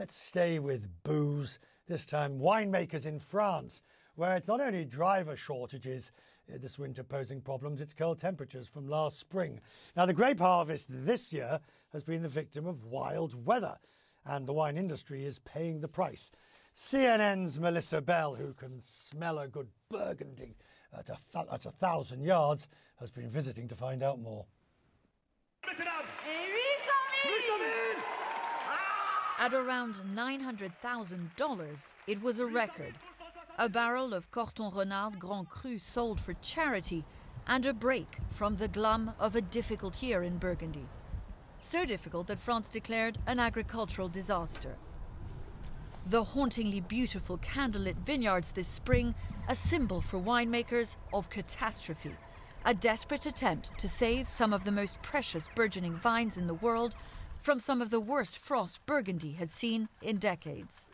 Let's stay with booze, this time winemakers in France, where it's not only driver shortages uh, this winter posing problems, it's cold temperatures from last spring. Now, the grape harvest this year has been the victim of wild weather, and the wine industry is paying the price. CNN's Melissa Bell, who can smell a good burgundy at a, at a thousand yards, has been visiting to find out more. At around $900,000, it was a record. A barrel of Corton Renard Grand Cru sold for charity and a break from the glum of a difficult year in Burgundy. So difficult that France declared an agricultural disaster. The hauntingly beautiful candlelit vineyards this spring, a symbol for winemakers of catastrophe. A desperate attempt to save some of the most precious burgeoning vines in the world from some of the worst frost Burgundy had seen in decades.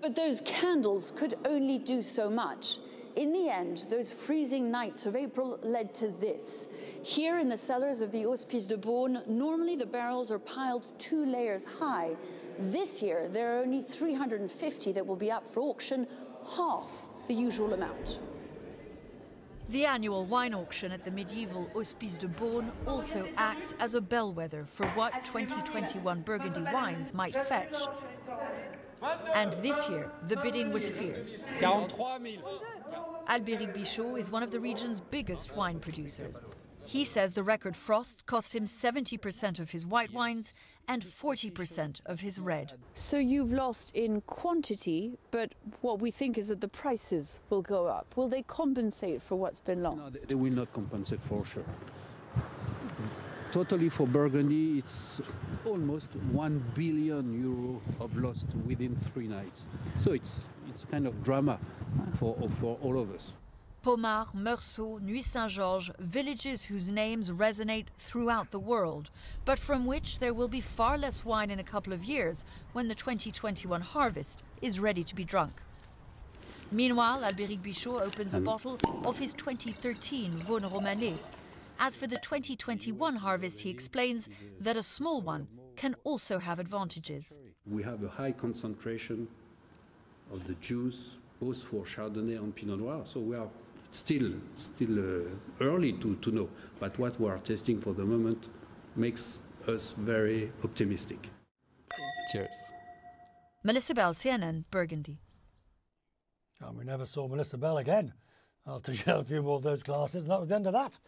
But those candles could only do so much. In the end, those freezing nights of April led to this. Here in the cellars of the Hospice de Beaune, normally the barrels are piled two layers high. This year, there are only 350 that will be up for auction, half the usual amount. The annual wine auction at the medieval Hospice de Beaune also acts as a bellwether for what 2021 Burgundy wines might fetch. And this year, the bidding was fierce. Albéric Bichot is one of the region's biggest wine producers. He says the record frosts cost him 70% of his white wines and 40% of his red. So you've lost in quantity, but what we think is that the prices will go up. Will they compensate for what's been lost? No, they, they will not compensate for sure. Totally for Burgundy, it's almost 1 billion euro of loss within three nights. So it's, it's a kind of drama for, for all of us. Pommard, Meursault, Nuits Saint Georges, villages whose names resonate throughout the world, but from which there will be far less wine in a couple of years when the 2021 harvest is ready to be drunk. Meanwhile, Albéric Bichot opens a mm. bottle of his 2013 Vosne Romanée. As for the 2021 harvest, he explains that a small one can also have advantages. We have a high concentration of the juice, both for Chardonnay and Pinot Noir, so we are still still uh, early to, to know. But what we are testing for the moment makes us very optimistic. Cheers. Melissa Bell, CNN, Burgundy. And we never saw Melissa Bell again after she had a few more of those glasses, and that was the end of that.